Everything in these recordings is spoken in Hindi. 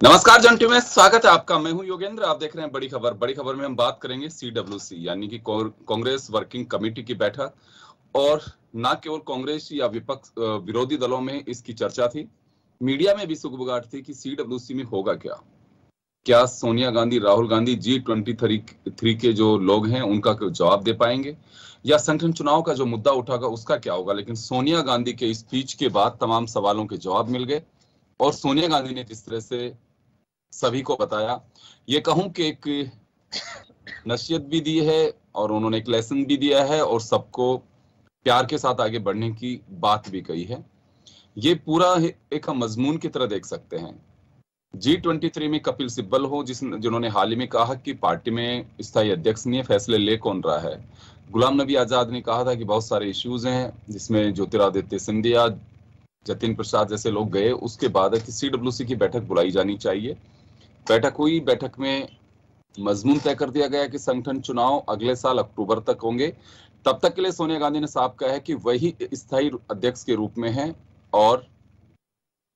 नमस्कार जन में स्वागत है आपका। मैं हूँ योगेंद्र। आप देख रहे हैं बड़ी खबर। बड़ी खबर में हम बात करेंगे सीडब्ल्यूसी यानी कि कांग्रेस वर्किंग कमेटी की बैठक। और न केवल कांग्रेस या विपक्ष विरोधी दलों में इसकी चर्चा थी, मीडिया में भी सुखबुगाट थी कि सीडब्ल्यूसी में होगा क्या। क्या सोनिया गांधी, राहुल गांधी जी ट्वेंटी थ्री के जो लोग हैं, उनका जवाब दे पाएँगे? या संगठन चुनाव का जो मुद्दा उठागा, उसका क्या होगा? लेकिन सोनिया गांधी के स्पीच के बाद तमाम सवालों के जवाब मिल गए। और सोनिया गांधी ने जिस तरह से सभी को बताया। ये कहूँ कि एक नसीहत भी दी है और उन्होंने एक लेसन भी दिया है और सबको प्यार के साथ आगे बढ़ने की बात भी कही है। ये पूरा एक हम मजमून की तरह देख सकते हैं। जी ट्वेंटी थ्री में कपिल सिब्बल हो, जिस जिन्होंने हाल ही में कहा कि पार्टी में स्थायी अध्यक्ष नहीं है, फैसले ले कौन रहा है? गुलाम नबी आज़ाद ने कहा था कि बहुत सारे इश्यूज़ हैं, जिसमें ज्योतिरादित्य सिंधिया, जतिन प्रसाद जैसे लोग गए, उसके बाद कि सीडब्ल्यूसी की बैठक बुलाई जानी चाहिए। बैठक हुई। बैठक में मजमून तय कर दिया गया कि संगठन चुनाव अगले साल अक्टूबर तक होंगे। तब तक के लिए सोनिया गांधी ने साफ़ कहा है कि वही स्थायी अध्यक्ष के रूप में है और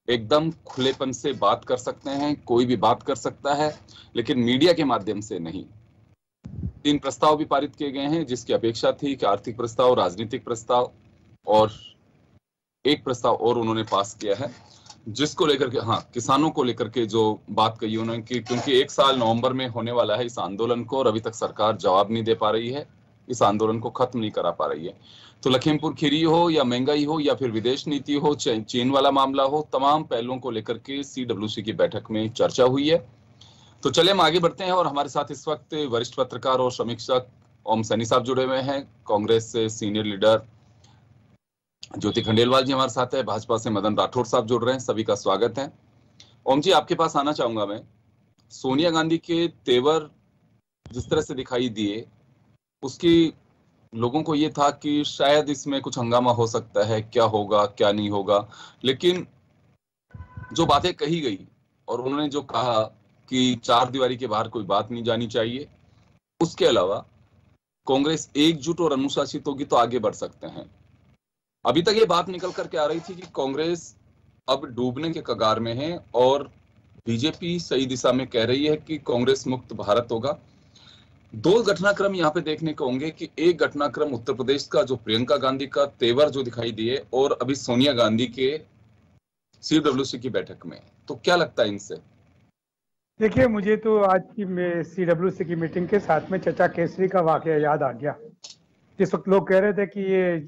एकदम खुलेपन से बात कर सकते हैं, कोई भी बात कर सकता है, लेकिन मीडिया के माध्यम से नहीं। तीन प्रस्ताव भी पारित किए गए हैं, जिसकी अपेक्षा थी कि आर्थिक प्रस्ताव, राजनीतिक प्रस्ताव और एक प्रस्ताव और उन्होंने पास किया है। जिसको लेकर के हाँ किसानों को लेकर के जो बात कही उन्होंने कि क्योंकि एक साल नवंबर में होने वाला है इस आंदोलन को और अभी तक सरकार जवाब नहीं दे पा रही है, इस आंदोलन को खत्म नहीं करा पा रही है। तो लखीमपुर खीरी हो या महँगाई हो या फिर विदेश नीति हो चीन वाला मामला हो, तमाम पहलुओं को लेकर के सीडब्ल्यूसी की बैठक में चर्चा हुई है। तो चले हम आगे बढ़ते हैं और हमारे साथ इस वक्त वरिष्ठ पत्रकार और समीक्षक ओम सैनी साहब जुड़े हुए हैं। कांग्रेस से सीनियर लीडर ज्योति खंडेलवाल जी हमारे साथ है, भाजपा से मदन राठौर साहब जुड़ रहे हैं, सभी का स्वागत है। ओम जी, आपके पास आना चाहूँगा मैं। सोनिया गांधी के तेवर जिस तरह से दिखाई दिए, उसकी लोगों को ये था कि शायद इसमें कुछ हंगामा हो सकता है, क्या होगा, क्या नहीं होगा। लेकिन जो बातें कही गई, और उन्होंने जो कहा कि चार दीवारी के बाहर कोई बात नहीं जानी चाहिए, उसके अलावा कांग्रेस एकजुट और अनुशासित होगी तो आगे बढ़ सकते हैं। अभी तक ये बात निकल करके आ रही थी कि कांग्रेस अब डूबने के कगार में है और बीजेपी सही दिशा में कह रही है कि कांग्रेस मुक्त भारत होगा। दो घटनाक्रम यहाँ पे देखने को होंगे कि एक घटनाक्रम उत्तर प्रदेश का, जो प्रियंका गांधी का तेवर जो दिखाई दिए और अभी सोनिया गांधी के सीडब्ल्यूसी की बैठक में। तो क्या लगता है इनसे? देखिए, मुझे तो आज की सीडब्ल्यूसी की मीटिंग के साथ में चचा केसरी का वाक्य याद आ गया। जिस वक्त लोग कह रहे थे कि ये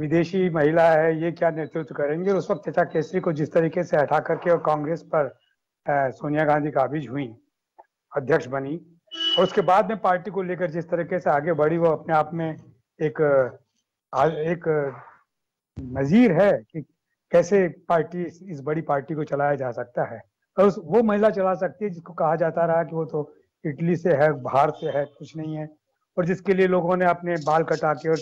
विदेशी महिला है, ये क्या नेतृत्व करेंगे? उस वक्त चचा केसरी को जिस तरीके से हटा करके और कांग्रेस पर सोनिया गांधी काबिज हुई अध्यक्ष बनी, और उसके बाद में पार्टी को लेकर जिस तरीके से आगे बढ़ी, वो अपने आप में एक एक नजीर है कि कैसे पार्टी इस बड़ी पार्टी को चलाया जा सकता है। और उस, वो महिला चला सकती है, जिसको कहा जाता रहा कि वो तो इटली से है, बाहर से है, कुछ नहीं है। और जिसके लिए लोगों ने अपने बाल कटा के और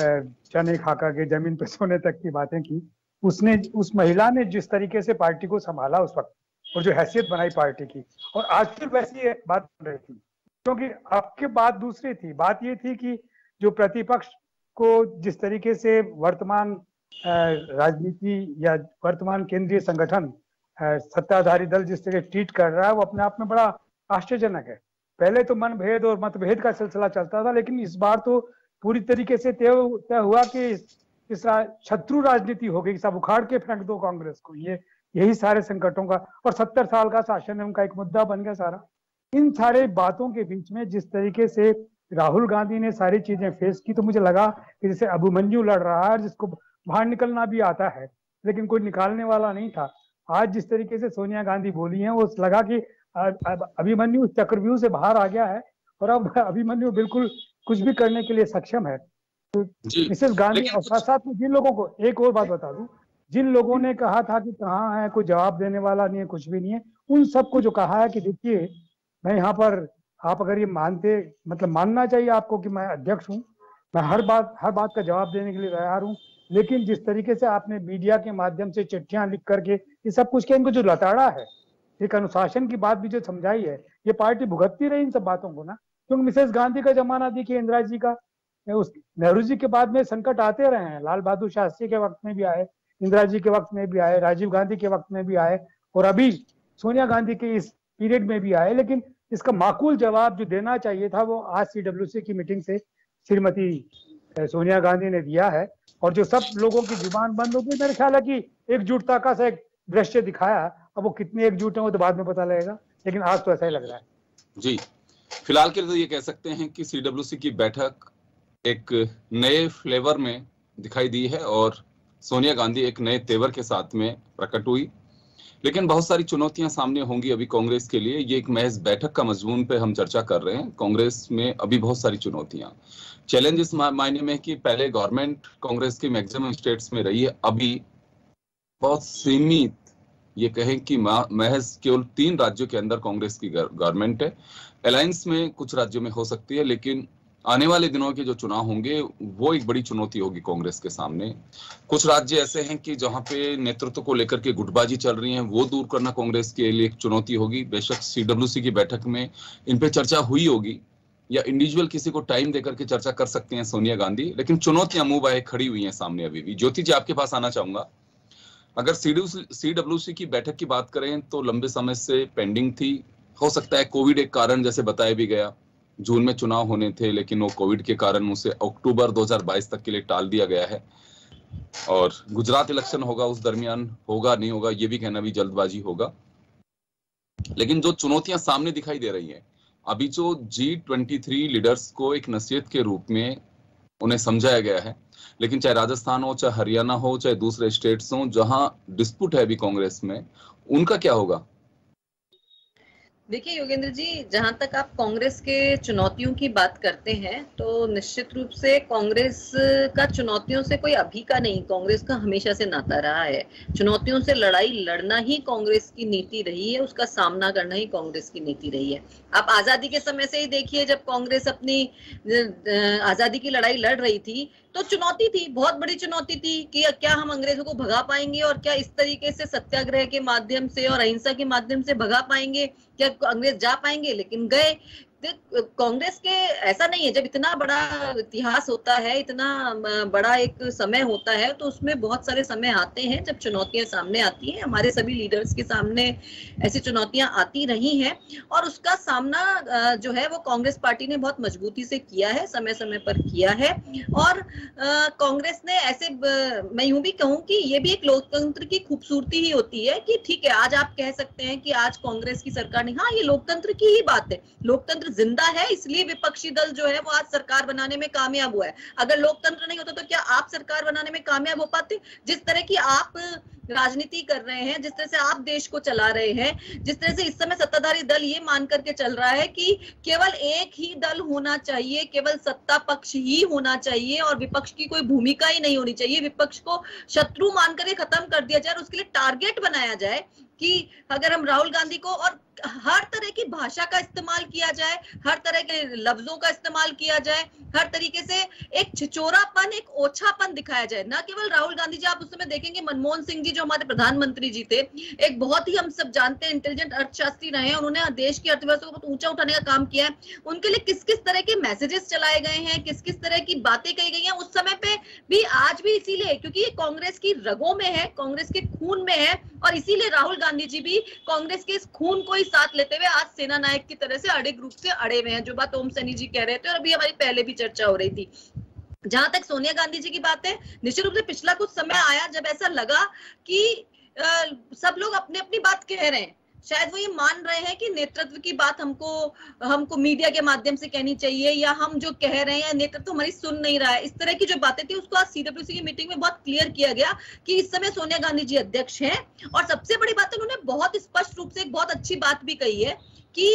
चने खाका के ज़मीन पे सोने तक की बातें की। उसने, उस महिला ने जिस तरीके से पार्टी को संभाला उस वक्त, और जो हैसियत बनाई पार्टी की, और आज फिर वैसी बात बन रही थी। क्योंकि आपके बात दूसरी थी। बात ये थी कि जो प्रतिपक्ष को जिस तरीके से वर्तमान राजनीति या वर्तमान केंद्रीय संगठन सत्ताधारी दल जिस तरह ट्रीट कर रहा है, वो अपने आप में बड़ा आश्चर्यजनक है। पहले तो मनभेद और मतभेद का सिलसिला चलता था, लेकिन इस बार तो पूरी तरीके से तय तय हुआ कि इस शत्रु राजनीति हो गई, सब उखाड़ के फेंक दो कांग्रेस को। ये, यही सारे संकटों का, और सत्तर साल का शासन उनका एक मुद्दा बन गया सारा। इन सारे बातों के बीच में जिस तरीके से राहुल गांधी ने सारी चीज़ें फेस की तो मुझे लगा कि जैसे अभिमन्यु लड़ रहा है जिसको बाहर निकलना भी आता है, लेकिन कोई निकालने वाला नहीं था। आज जिस तरीके से सोनिया गांधी बोली है, वो लगा कि अभिमन्यु चक्रव्यूह से बाहर आ गया है, और अब अभिमन्यु बिल्कुल कुछ भी करने के लिए सक्षम है। तो मिसेस गांधी और साथ साथ में जिन लोगों को एक और बात बता दूँ जिन लोगों ने कहा था कि कहाँ है कोई जवाब देने वाला नहीं है कुछ भी नहीं है उन सबको जो कहा है कि देखिए मैं यहाँ पर आप अगर ये मानते मतलब मानना चाहिए आपको कि मैं अध्यक्ष हूँ मैं हर बात हर बात का जवाब देने के लिए तैयार हूँ लेकिन जिस तरीके से आपने मीडिया के माध्यम से चिट्ठियाँ लिख करके ये सब कुछ के इनको जो लताड़ा है एक अनुशासन की बात भी जो समझाई है ये पार्टी भुगतती रही इन सब बातों को ना? क्योंकि मिसेस गांधी का जमाना देखिए, इंदिरा जी का। उस नेहरू जी के बाद में संकट आते रहे हैं। लाल बहादुर शास्त्री के वक्त में भी आए, इंदिरा जी के वक्त में भी आए, राजीव गांधी के वक्त में भी आए, और अभी सोनिया गांधी के इस पीरियड में भी आए। लेकिन इसका माकूल जवाब जो देना चाहिए था, वो आज सी की मीटिंग से श्रीमती सोनिया गांधी ने दिया है। और जो सब लोगों की ज़ुबान बंद हो गई मेरे ख्याल है कि एकजुटता का सा एक दृश्य दिखाया। अब वो कितने एकजुट है, वो तो बाद में पता लगेगा। लेकिन आज तो ऐसा ही लग रहा है। जी। फ़िलहाल के लिए तो ये कह सकते हैं कि सीडब्ल्यूसी की बैठक एक नए फ्लेवर में दिखाई दी है और सोनिया गांधी एक नए तेवर के साथ में प्रकट हुई। लेकिन बहुत सारी चुनौतियाँ सामने होंगी अभी कांग्रेस के लिए। ये एक महज बैठक का मजमून पे हम चर्चा कर रहे हैं। कांग्रेस में अभी बहुत सारी चुनौतियाँ। चैलेंज इस मायने में कि पहले गवर्नमेंट कांग्रेस की मैक्सिमम स्टेट्स में रही है। अभी बहुत सीमित ये कहें कि महज केवल तीन राज्यों के अंदर कांग्रेस की गवर्नमेंट है। अलायंस में कुछ राज्यों में हो सकती है, लेकिन आने वाले दिनों के जो चुनाव होंगे, वो एक बड़ी चुनौती होगी कांग्रेस के सामने। कुछ राज्य ऐसे हैं कि जहाँ पे नेतृत्व को लेकर के गुटबाजी चल रही है, वो दूर करना कांग्रेस के लिए एक चुनौती होगी। बेशक सीडब्ल्यूसी की बैठक में इन पे चर्चा हुई होगी, या इंडिविजुअल किसी को टाइम देकर के चर्चा कर सकते हैं सोनिया गांधी, लेकिन चुनौतियाँ मुँह बाहे खड़ी हुई हैं सामने अभी भी। ज्योति जी, आपके पास आना चाहूँगा। अगर सी डब्ल्यू सी की बैठक की बात करें तो लंबे समय से पेंडिंग थी। हो सकता है कोविड एक कारण जैसे बताया भी गया। जून में चुनाव होने थे, लेकिन वो कोविड के कारण उसे अक्टूबर 2022 तक के लिए टाल दिया गया है। और गुजरात इलेक्शन होगा, उस दरमियान होगा, नहीं होगा, ये भी कहना भी जल्दबाजी होगा। लेकिन जो चुनौतियाँ सामने दिखाई दे रही हैं, अभी जो जी ट्वेंटी थ्री लीडर्स को एक नसीहत के रूप में उन्हें समझाया गया है। लेकिन चाहे राजस्थान हो, चाहे हरियाणा हो, चाहे दूसरे स्टेट्स हो, जहाँ डिस्प्यूट है अभी कांग्रेस में, उनका क्या होगा? देखिए योगेंद्र जी, जहाँ तक आप कांग्रेस के चुनौतियों की बात करते हैं तो निश्चित रूप से कांग्रेस का चुनौतियों से कोई अभी का नहीं, कांग्रेस का हमेशा से नाता रहा है। चुनौतियों से लड़ाई लड़ना ही कांग्रेस की नीति रही है, उसका सामना करना ही कांग्रेस की नीति रही है। आप आज़ादी के समय से ही देखिए, जब कांग्रेस अपनी आज़ादी की लड़ाई लड़ रही थी तो चुनौती थी, बहुत बड़ी चुनौती थी कि क्या हम अंग्रेज़ों को भगा पाएँगे और क्या इस तरीके से सत्याग्रह के माध्यम से और अहिंसा के माध्यम से भगा पाएँगे, क्या अंग्रेज़ जा पाएँगे, लेकिन गए कांग्रेस के ऐसा नहीं है, जब इतना बड़ा इतिहास होता है, इतना बड़ा एक समय होता है तो उसमें बहुत सारे समय आते हैं, जब चुनौतियाँ सामने आती हैं। हमारे सभी लीडर्स के सामने ऐसी चुनौतियाँ आती रही हैं और उसका सामना जो है, वो कांग्रेस पार्टी ने बहुत मजबूती से किया है समय समय पर किया है। और कांग्रेस ने ऐसे मैं यूँ भी कहूँ कि ये भी एक लोकतंत्र की खूबसूरती ही होती है कि ठीक है, आज आप कह सकते हैं कि आज कांग्रेस की सरकार ने हाँ ये लोकतंत्र की ही बात है। लोकतंत्र लोकतंत्र ज़िंदा है, इसलिए विपक्षी दल जो है वो आज सरकार बनाने में कामयाब हुआ है। अगर लोकतंत्र नहीं होता तो क्या आप सरकार बनाने में कामयाब हो पाते? जिस तरह की आप राजनीति कर रहे हैं, जिस तरह से आप देश को चला रहे हैं, जिस तरह से इस समय सत्ताधारी दल ये मान करके चल रहा है कि केवल एक ही दल होना चाहिए, केवल सत्ता पक्ष ही होना चाहिए और विपक्ष की कोई भूमिका ही नहीं होनी चाहिए। विपक्ष को शत्रु मान करके खत्म कर दिया जाए और उसके लिए टारगेट बनाया जाए कि अगर हम राहुल गांधी को और हर तरह की भाषा का इस्तेमाल किया जाए, हर तरह के लफ्जों का इस्तेमाल किया जाए, हर तरीके से एक छिचोरापन, एक ओछापन दिखाया जाए। ना केवल राहुल गांधी जी, आप उस समय देखेंगे, मनमोहन सिंह जी जो हमारे प्रधानमंत्री जी थे, एक बहुत ही हम सब जानते हैं इंटेलिजेंट अर्थशास्त्री रहे हैं, उन्होंने देश की अर्थव्यवस्था को ऊँचा उठाने का काम किया है। उनके लिए किस किस तरह के मैसेजेस चलाए गए हैं किस किस तरह की बातें कही गई हैं, उस समय पे भी आज भी इसीलिए, क्योंकि ये कांग्रेस की रगों में है, कांग्रेस के खून में है और इसीलिए राहुल गांधी जी भी कांग्रेस के इस खून को ही साथ लेते हुए आज सेना नायक की तरह से अड़े ग्रुप से अड़े हुए हैं जो बात ओम सैनी जी कह रहे थे और अभी हमारी पहले भी चर्चा हो रही थी। जहाँ तक सोनिया गांधी जी की बात है निश्चित रूप से पिछला कुछ समय आया जब ऐसा लगा कि आ, सब लोग अपने अपनी बात कह रहे हैं। शायद वो ये मान रहे हैं कि नेतृत्व की बात हमको हमको मीडिया के माध्यम से कहनी चाहिए या हम जो कह रहे हैं नेतृत्व हमारी सुन नहीं रहा है। इस तरह की जो बातें थी, उसको आज सीडब्ल्यूसी की मीटिंग में बहुत क्लियर किया गया कि इस समय सोनिया गांधी जी अध्यक्ष हैं। और सबसे बड़ी बात उन्होंने बहुत स्पष्ट रूप से एक बहुत अच्छी बात भी कही है कि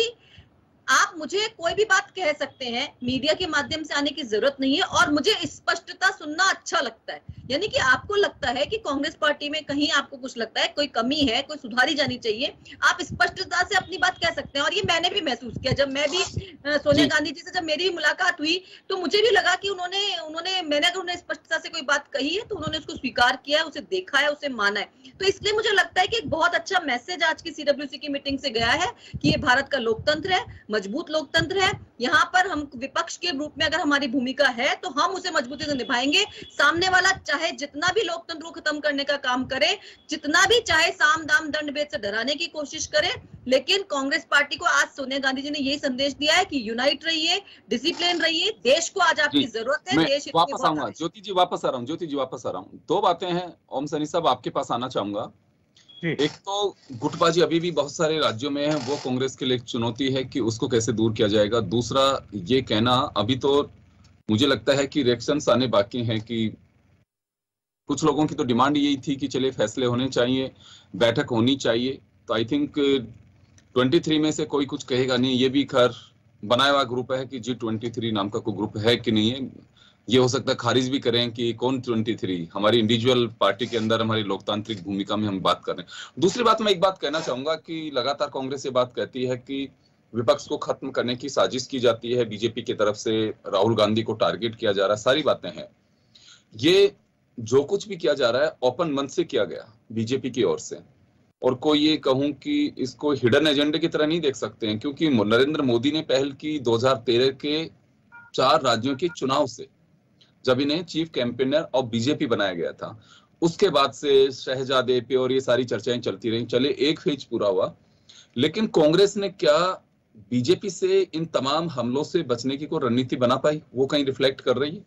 आप मुझे कोई भी बात कह सकते हैं मीडिया के माध्यम से आने की ज़रूरत नहीं है और मुझे स्पष्टता सुनना अच्छा लगता है। यानी कि आपको लगता है कि कांग्रेस पार्टी में कहीं आपको कुछ लगता है कोई कमी है कोई सुधारी जानी चाहिए आप स्पष्टता से अपनी बात कह सकते हैं और ये मैंने भी महसूस किया। जब मैं भी सोनिया गांधी जी से जब मेरी भी मुलाकात हुई तो मुझे भी लगा कि उन्होंने उन्होंने मैंने अगर उन्हें स्पष्टता से कोई बात कही है तो उन्होंने उसको स्वीकार किया है उसे देखा है उसे माना है। तो इसलिए मुझे लगता है कि एक बहुत अच्छा मैसेज आज की सीडब्ल्यूसी की मीटिंग से गया है कि ये भारत का लोकतंत्र है। मज़बूत लोकतंत्र है। यहाँ पर हम विपक्ष के रूप में अगर हमारी भूमिका है तो हम उसे मजबूती से निभाएँगे। सामने वाला चाहे जितना भी लोकतंत्र को खत्म करने का काम करे जितना भी चाहे साम दाम दंड भेद से डराने की कोशिश करे लेकिन कांग्रेस पार्टी को आज सोनिया गांधी जी ने यही संदेश दिया है कि यूनाइट रहिए डिसिप्लिन रहिए देश को आज आपकी ज़रूरत है देश वापस आऊँगा। ज्योति जी वापस आ रहा हूँ ज्योति जी वापस आ रहा हूँ। दो बातें हैं ओम सनी साहब आपके पास आना चाहूँगा। एक तो गुटबाजी अभी भी बहुत सारे राज्यों में है, वो कांग्रेस के लिए चुनौती है कि उसको कैसे दूर किया जाएगा। दूसरा ये कहना, अभी तो मुझे लगता है कि रिएक्शन आने बाकी हैं कि कुछ लोगों की तो डिमांड यही थी कि चले फैसले होने चाहिए, बैठक होनी चाहिए। तो आई थिंक ट्वेंटी थ्री में से कोई कुछ कहेगा नहीं, ये भी खैर बनाया हुआ ग्रुप है कि जी ट्वेंटी थ्री नाम का कोई ग्रुप है कि नहीं है। ये हो सकता है खारिज भी करें कि कौन 23 हमारी इंडिविजुअल पार्टी के अंदर हमारी लोकतांत्रिक भूमिका में हम बात कर रहे हैं। दूसरी बात मैं एक बात कहना चाहूँगा कि लगातार कांग्रेस ये बात कहती है कि विपक्ष को खत्म करने की साजिश की जाती है, बीजेपी की तरफ़ से राहुल गांधी को टारगेट किया जा रहा है, सारी बातें हैं। ये जो कुछ भी किया जा रहा है, ओपन मन से किया गया बीजेपी की ओर से। और कोई ये कहूँ कि इसको हिडन एजेंडे की तरह नहीं देख सकते हैं, क्योंकि नरेंद्र मोदी ने पहल की 2013 के चार राज्यों के चुनाव से। जब इन्हें चीफ कैंपेनर ऑफ़ बीजेपी बनाया गया था उसके बाद से शहजादे पे और ये सारी चर्चाएँ चलती रही। चले एक फ़ेज़ पूरा हुआ। लेकिन कांग्रेस ने क्या बीजेपी से इन तमाम हमलों से बचने की कोई रणनीति बना पाई? वो कहीं रिफ्लेक्ट कर रही है?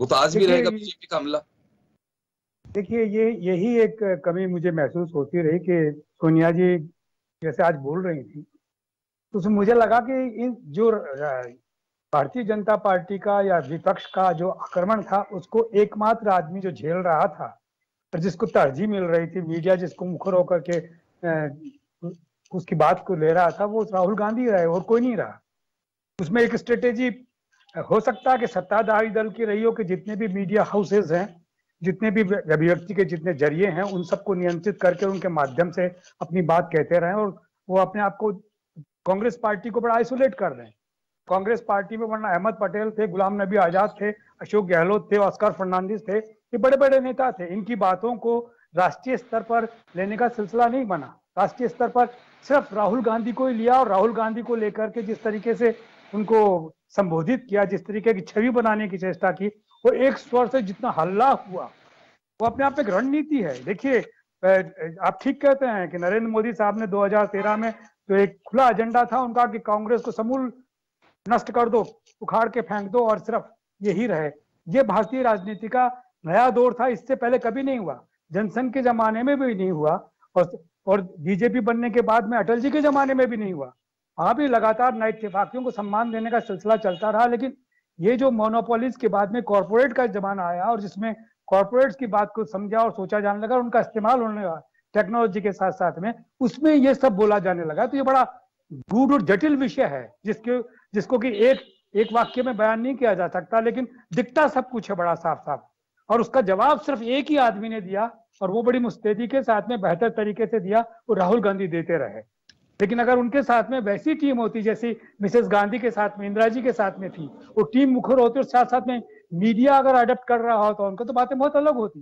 वो तो आज भी रहेगा बीजेपी का हमला। देखिए ये यही एक कमी मुझे महसूस होती रही कि सोनिया जी जैसे आज बोल रही थी तो मुझे लगा कि इन जो भारतीय जनता पार्टी का या विपक्ष का जो आक्रमण था, उसको एकमात्र आदमी जो झेल रहा था, और जिसको तरजीह मिल रही थी, मीडिया जिसको मुखर होकर के उसकी बात को ले रहा था, वो राहुल गांधी रहे और कोई नहीं रहा। उसमें एक स्ट्रेटेजी हो सकता है कि सत्ताधारी दल की रही हो कि जितने भी मीडिया हाउसेज हैं, जितने भी अभिव्यक्ति के जितने ज़रिए हैं, उन सबको नियंत्रित करके उनके माध्यम से अपनी बात कहते रहे और वो अपने आप को कांग्रेस पार्टी को बड़ा आइसोलेट कर रहे हैं कांग्रेस पार्टी में वरना अहमद पटेल थे, गुलाम नबी आज़ाद थे, अशोक गहलोत थे, ऑस्कर फर्नांडिस थे, ये बड़े बड़े नेता थे। इनकी बातों को राष्ट्रीय स्तर पर लेने का सिलसिला नहीं बना। राष्ट्रीय स्तर पर सिर्फ़ राहुल गांधी को ही लिया और राहुल गांधी को लेकर के जिस तरीके से उनको संबोधित किया, जिस तरीके की छवि बनाने की चेष्टा की, वो एक स्वर से जितना हल्ला हुआ, वो अपने आप एक रणनीति है। देखिए आप ठीक कहते हैं कि नरेंद्र मोदी साहब ने 2013 में जो एक खुला एजेंडा था, उनका कि कांग्रेस को समूल नष्ट कर दो, उखाड़ के फेंक दो और सिर्फ़ यही रहे। ये भारतीय राजनीति का नया दौर था, इससे पहले कभी नहीं हुआ। जनसंघ के जमाने में भी नहीं हुआ और और बीजेपी बनने के बाद में अटल जी के जमाने में भी नहीं हुआ। वहाँ भी लगातार नए इतफाकियों को सम्मान देने का सिलसिला चलता रहा, लेकिन ये जो मोनोपोलिस के बाद में कॉरपोरेट का जमाना आया और जिसमें कॉरपोरेट्स की बात को समझा और सोचा जाने लगा उनका इस्तेमाल होने लगा टेक्नोलॉजी के साथ साथ में, उसमें ये सब बोला जाने लगा। तो ये बड़ा गूढ़ और जटिल विषय है, जिसके जिसको कि एक एक वाक्य में बयान नहीं किया जा सकता, लेकिन दिखता सब कुछ है बड़ा साफ़ साफ़ और उसका जवाब सिर्फ़ एक ही आदमी ने दिया, और वो बड़ी मुस्तैदी के साथ में बेहतर तरीके से दिया, वो राहुल गांधी देते रहे। लेकिन अगर उनके साथ में वैसी टीम होती, जैसी मिसेस गांधी के साथ में, इंदिरा जी के साथ में थी, वो टीम मुखर होती, और साथ साथ में मीडिया अगर अडेप्ट कर रहा हो तो उनको तो बातें बहुत अलग होती।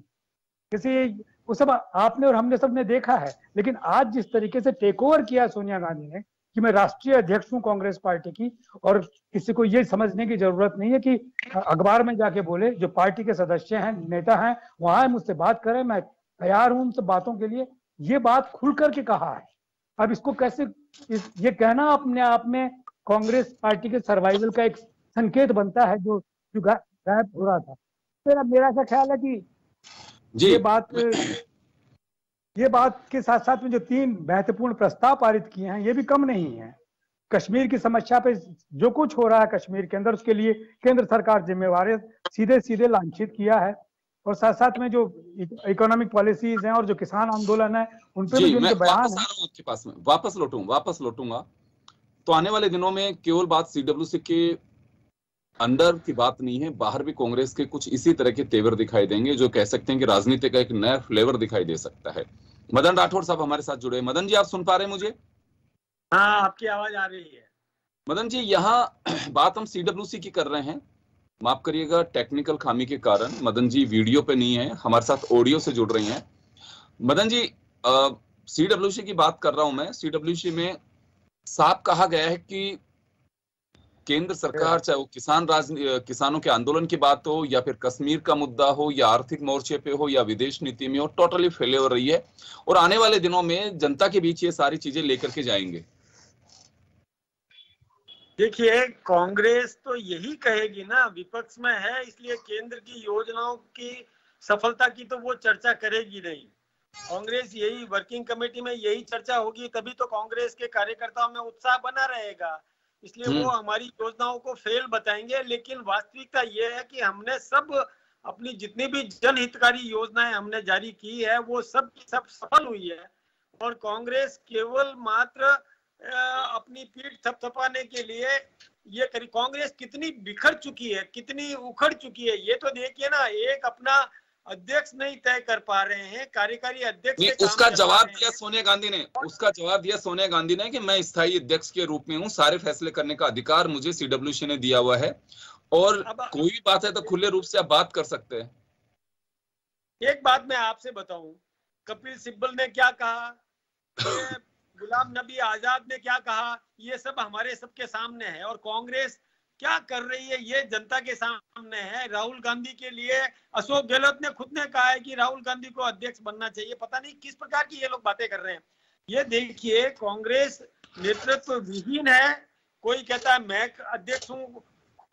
किसी वो सब आपने और हमने सबने देखा है, लेकिन आज जिस तरीके से टेक ओवर किया सोनिया गांधी ने कि मैं राष्ट्रीय अध्यक्ष हूँ कांग्रेस पार्टी की और किसी को ये समझने की ज़रूरत नहीं है कि अखबार में जाके बोले जो पार्टी के सदस्य हैं नेता हैं वहाँ मुझसे बात करें मैं तैयार हूँ उन सब बातों के लिए। ये बात खुल करके कहा है। अब इसको कैसे इस, ये कहना अपने आप में कांग्रेस पार्टी के सर्वाइवल का एक संकेत बनता है जो जो गायब हो रहा था। मेरा मेरा ऐसा ख्याल है कि जी। ये बात ये बात के साथ साथ में जो तीन महत्वपूर्ण प्रस्ताव पारित किए हैं ये भी कम नहीं है। कश्मीर की समस्या पे जो कुछ हो रहा है कश्मीर के अंदर उसके लिए केंद्र सरकार जिम्मेवार सीधे सीधे लांछित किया है। और साथ साथ में जो इकोनॉमिक पॉलिसीज़ हैं और जो किसान आंदोलन है उन पर भी बयान है। आपके पास में। वापस लौटूँगा वापस लौटूँगा। तो आने वाले दिनों में केवल बात सीडब्ल्यूसी के अंदर की बात नहीं है बाहर भी कांग्रेस के कुछ इसी तरह के तेवर दिखाई देंगे जो कह सकते हैं कि राजनीति का एक नया फ्लेवर दिखाई दे सकता है। मदन राठौर साहब हमारे साथ जुड़े मदन जी आप सुन पा रहे हैं मुझे? हाँ आपकी आवाज़ आ रही है। मदन जी यहाँ बात हम सीडब्ल्यूसी की कर रहे हैं। माफ़ करिएगा टेक्निकल खामी के कारण मदन जी वीडियो पे नहीं है हमारे साथ ऑडियो से जुड़ रही हैं। Madan ji C W C की बात कर रहा हूँ मैं। सी डब्ल्यू सी में साफ़ कहा गया है कि केंद्र सरकार चाहे वो किसान राज किसानों के आंदोलन की बात हो या फिर कश्मीर का मुद्दा हो या आर्थिक मोर्चे पे हो या विदेश नीति में हो टोटली फेले हो रही है। और आने वाले दिनों में जनता के बीच ये सारी चीज़ें लेकर के जाएँगे। देखिए कांग्रेस तो यही कहेगी ना विपक्ष में है इसलिए केंद्र की योजनाओं की सफलता की तो वो चर्चा करेगी नहीं। कांग्रेस यही वर्किंग कमेटी में यही चर्चा होगी तभी तो कांग्रेस के कार्यकर्ताओं में उत्साह बना रहेगा। इसलिए वो हम्म। हमारी योजनाओं को फेल बताएँगे लेकिन वास्तविकता ये है कि हमने सब अपनी जितनी भी जनहितकारी योजनाएँ हमने जारी की है वो सब सब सफल हुई है और कांग्रेस केवल मात्र अपनी पीठ थपथपाने के लिए ये करी कांग्रेस कितनी बिखर चुकी है कितनी उखड़ चुकी है ये तो देखिए ना एक अपना अध्यक्ष नहीं तय कर पा रहे हैं कार्यकारी अध्यक्ष उसका जवाब दिया सोनिया गांधी ने उसका जवाब दिया सोनिया गांधी ने कि मैं स्थायी अध्यक्ष के रूप में हूँ सारे फैसले करने का अधिकार मुझे सीडब्ल्यूसी ने दिया हुआ है। और कोई भी बात है तो खुले रूप से आप बात कर सकते हैं। एक बात मैं आपसे बताऊँ कपिल सिब्बल ने क्या कहा? गुलाम नबी आज़ाद ने क्या कहा? ये सब हमारे सबके सामने है और कांग्रेस क्या कर रही है? ये जनता के सामने है। राहुल गांधी के लिए अशोक गहलोत ने खुद ने कहा है कि राहुल गांधी को अध्यक्ष बनना चाहिए। पता नहीं किस प्रकार की ये लोग बातें कर रहे हैं। ये देखिए, कांग्रेस नेतृत्व विहीन है। कोई कहता है, मैं अध्यक्ष हूँ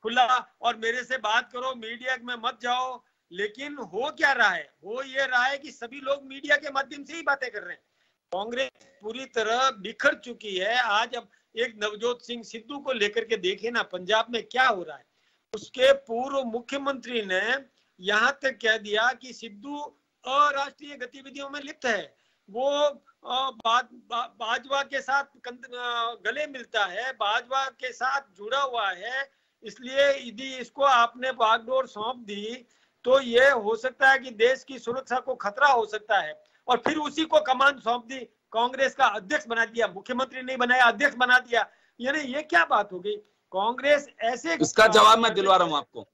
खुला और मेरे से बात करो, मीडिया में मत जाओ। लेकिन हो क्या रहा है? हो ये रहा है कि सभी लोग मीडिया के माध्यम से ही बातें कर रहे हैं। कांग्रेस पूरी तरह बिखर चुकी है। आज अब एक नवजोत सिंह सिद्धू को लेकर के देखे ना पंजाब में क्या हो रहा है? उसके पूर्व मुख्यमंत्री ने यहाँ तक कह दिया कि सिद्धू अराष्ट्रीय गतिविधियों में लिप्त है। वो बा, बाजवा के साथ गले मिलता है बाजवा के साथ जुड़ा हुआ है इसलिए यदि इसको आपने बागडोर सौंप दी तो ये हो सकता है कि देश की सुरक्षा को खतरा हो सकता है। और फिर उसी को कमान सौंप दी कांग्रेस का अध्यक्ष बना दिया मुख्यमंत्री नहीं बनाया अध्यक्ष बना दिया। यानी ये क्या बात हो गई? कांग्रेस ऐसे इसका जवाब मैं दिलवा रहा हूँ आपको।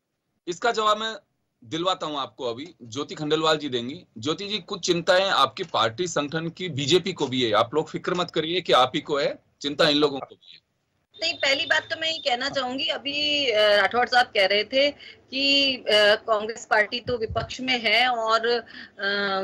इसका जवाब मैं दिलवाता हूँ आपको अभी। ज्योति खंडेलवाल जी देंगी। ज्योति जी कुछ चिंताएँ आपकी पार्टी संगठन की बीजेपी को भी है। आप लोग फ़िक्र मत करिए कि आप ही को है। चिंता इन लोगों को भी है। नहीं पहली बात तो मैं ये कहना चाहूँगी अभी राठौड़ साहब कह रहे थे कि कांग्रेस पार्टी तो विपक्ष में है और अ,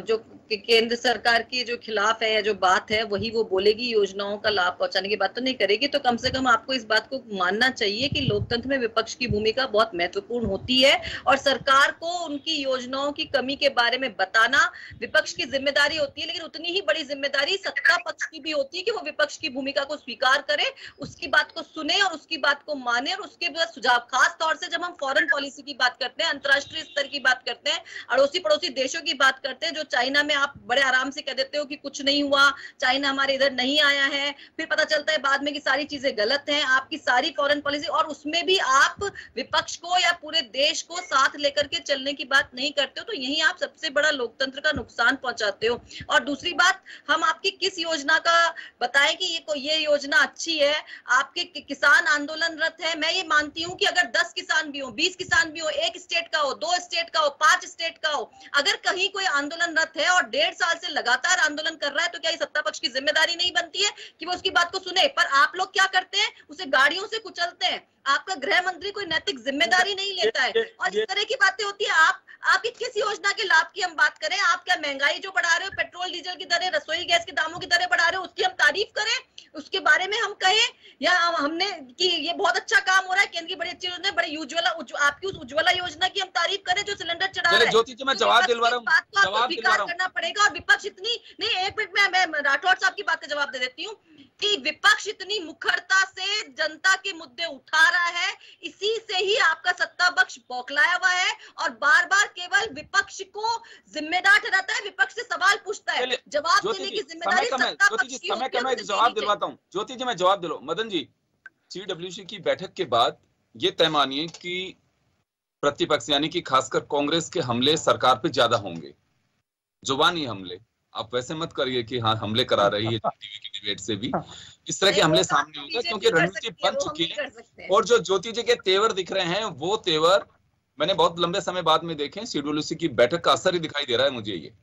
जो केंद्र सरकार के जो खिलाफ है या जो बात है वही वो बोलेगी योजनाओं का लाभ पहुँचाने की बात तो नहीं करेगी। तो कम से कम आपको इस बात को मानना चाहिए कि लोकतंत्र में विपक्ष की भूमिका बहुत महत्वपूर्ण होती है और सरकार को उनकी योजनाओं की कमी के बारे में बताना विपक्ष की ज़िम्मेदारी होती है लेकिन उतनी ही बड़ी ज़िम्मेदारी सत्ता पक्ष की भी होती है कि वो विपक्ष की भूमिका को स्वीकार करे उसकी बात को सुने और उसकी बात को माने और उसके सुझाव खास तौर से जब हम फॉरन पॉलिसी की बात करते हैं, अंतर्राष्ट्रीय स्तर की बात करते हैं अड़ोसी पड़ोसी देशों की बात करते हैं, जो चाइना में आप बड़े आराम से कह देते हो कि कुछ नहीं हुआ, चाइना हमारे इधर नहीं आया है, फिर पता चलता है बाद में कि सारी चीज़ें गलत हैं, आपकी सारी फॉरेन पॉलिसी और उसमें भी आप विपक्ष को या पूरे देश को साथ लेकर के चलने की बात नहीं करते हो तो यही आप सबसे बड़ा लोकतंत्र का नुकसान पहुंचाते हो। और दूसरी बात, हम आपकी किस योजना का, बताएँ कि ये ये योजना अच्छी है, आपके कि- किसान आंदोलनरत है, मैं ये मानती हूँ कि अगर दस किसान भी हो, बीस किसान भी हो एक स्टेट का हो दो स्टेट का हो पाँच स्टेट का हो अगर कहीं कोई आंदोलनरत है और डेढ़ साल से लगातार आंदोलन कर रहा है तो क्या ये सत्ता पक्ष की ज़िम्मेदारी नहीं बनती है कि वो उसकी बात को सुने? पर आप लोग क्या करते हैं? उसे गाड़ियों से कुचलते हैं। आपका गृह मंत्री कोई नैतिक ज़िम्मेदारी नहीं लेता है। और इस तरह की बातें होती है। आप आपकी किस योजना के लाभ की हम बात करें? आप क्या महँगाई जो बढ़ा रहे हो पेट्रोल डीजल की दरें रसोई गैस के दामों की दरें बढ़ा रहे हो उसकी हम तारीफ़ करें? उसके बारे में हम कहें? या हमने कि ये बहुत अच्छा काम हो रहा है केंद्र की बड़ी अच्छी योजना है बड़ी उज्ज्वला उज्ज- आपकी उस उज्ज्वला योजना की हम तारीफ़ करें जो सिलेंडर चढ़ा रहा है। ज्योति जी मैं जवाब दिलवा रहा इस बात को आपको स्वीकार करना पड़ेगा और विपक्ष इतनी नहीं एक मिनट में मैं राठौड़ साहब की बात का जवाब दे देती हूँ। कि विपक्ष इतनी मुखरता से जनता के मुद्दे उठा रहा है इसी से ही आपका सत्ता पक्ष बौखलाया हुआ है और बार बार केवल विपक्ष को जिम्मेदार ठहराता है विपक्ष से सवाल पूछता है। जवाब देने की ज़िम्मेदारी सत्ता पक्ष जी की समय उसे जवाब दिलवाता हूँ। ज्योति जी मैं जवाब दिलो मदन जी सीडब्ल्यूसी की बैठक के बाद ये तय मानिए कि प्रतिपक्ष यानी कि खासकर कांग्रेस के हमले सरकार पे ज़्यादा होंगे जुबानी हमले। आप वैसे मत करिए कि हाँ हमले करा रही है टीवी की डिबेट से भी। इस तरह के हमले तो सामने होंगे क्योंकि रणनीति बन चुकी है हैं। और जो ज्योति जी के तेवर दिख रहे हैं वो तेवर मैंने बहुत लंबे समय बाद में देखे सीडब्ल्यूसी की बैठक का असर ही दिखाई दे रहा है मुझे ये।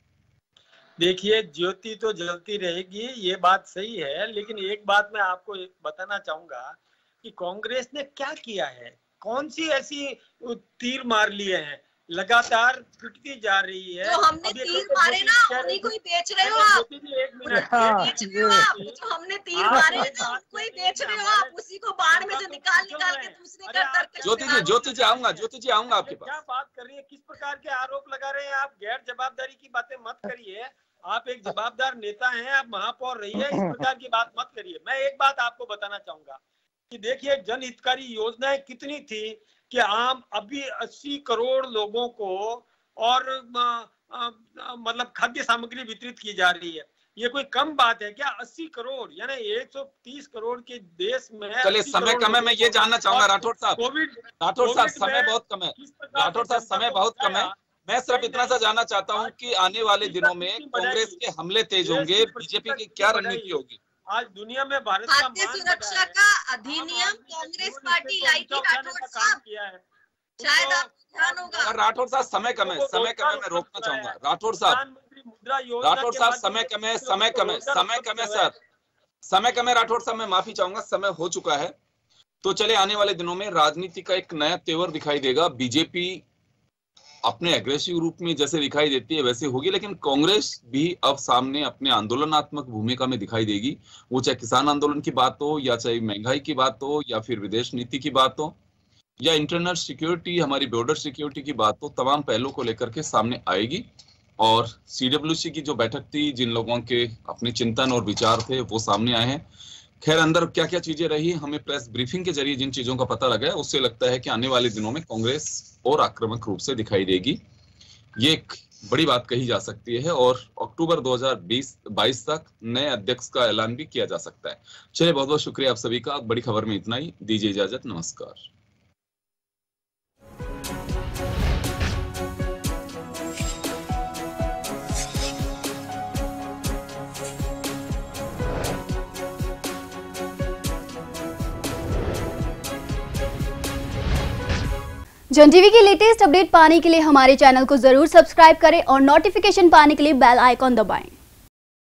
देखिए ज्योति तो जलती रहेगी ये बात सही है लेकिन एक बात मैं आपको बताना चाहूँगा कि कांग्रेस ने क्या किया है? कौन सी ऐसी तीर मार लिए हैं? लगातार पिटती जा रही है। जो हमने तीर मारे ना उन्हीं को ही बेच रहे हो आप। ज्योति जी, एक मिनट हाँ, बेच रहे हो आप जो हमने तीर मारे हैं ना उनको ही बेच रहे हो आप। उसी को बाढ़ में से निकाल निकाल के दूसरे का ज्योति जी ज्योति जी आऊँगा ज्योति जी आऊँगा आपके पास। क्या बात कर रही है? किस प्रकार के आरोप लगा रहे हैं आप? गैर जवाबदारी की बातें मत करिए। आप एक जवाबदार नेता हैं आप महापौर रही है इस प्रकार की बात मत करिए। मैं एक बात आपको बताना चाहूँगा कि देखिए जन हितकारी योजनाएँ कितनी थी कि आम अभी 80 करोड़ लोगों को और मतलब खाद्य सामग्री वितरित की जा रही है। ये कोई कम बात है क्या? 80 करोड़ यानी 130 करोड़ के देश में चलिए समय कम है मैं ये जानना चाहूँगा राठौड़ साहब। कोविड राठौड़ साहब समय बहुत कम है। राठौड़ साहब समय बहुत कम है। मैं सिर्फ़ इतना सा जानना चाहता हूँ कि आने वाले दिनों में कांग्रेस के हमले तेज होंगे बीजेपी की क्या रणनीति होगी? आज दुनिया में भारत का मान सुरक्षा का अधिनियम कांग्रेस पार्टी लाई थी का साहब। किया है। शायद ध्यान होगा। राठौड़ साहब समय कम है समय कम है मैं रोकना चाहूँगा। राठौर साहब। के साहब समय कम है समय कम है समय कम है सर। समय कम है राठौर साहब मैं माफ़ी चाहूँगा समय हो चुका है। तो चले आने वाले दिनों में राजनीति का एक नया तेवर दिखाई देगा। बीजेपी अपने एग्रेसिव रूप में जैसे दिखाई देती है वैसे होगी, लेकिन कांग्रेस भी अब सामने अपने आंदोलनात्मक भूमिका में दिखाई देगी। वो चाहे किसान आंदोलन की बात हो, या चाहे महँगाई की बात हो, या फिर विदेश नीति की बात हो, या इंटरनल सिक्योरिटी हमारी बॉर्डर सिक्योरिटी की बात हो, तमाम पहलुओं को लेकर के सामने आएगी। और सीडब्ल्यूसी की जो बैठक थी, जिन लोगों के अपने चिंतन और विचार थे, वो सामने आए हैं। खैर, अंदर क्या क्या चीज़ें रही, हमें प्रेस ब्रीफिंग के ज़रिए जिन चीज़ों का पता लगा है, उससे लगता है कि आने वाले दिनों में कांग्रेस और आक्रामक रूप से दिखाई देगी। ये एक बड़ी बात कही जा सकती है और अक्टूबर 2020 22 तक नए अध्यक्ष का ऐलान भी किया जा सकता है। चलिए बहुत बहुत शुक्रिया आप सभी का। बड़ी खबर में इतना ही। दीजिए इजाज़त। नमस्कार। जन टीवी की लेटेस्ट अपडेट पाने के लिए हमारे चैनल को ज़रूर सब्सक्राइब करें और नोटिफिकेशन पाने के लिए बेल आइकॉन दबाएँ।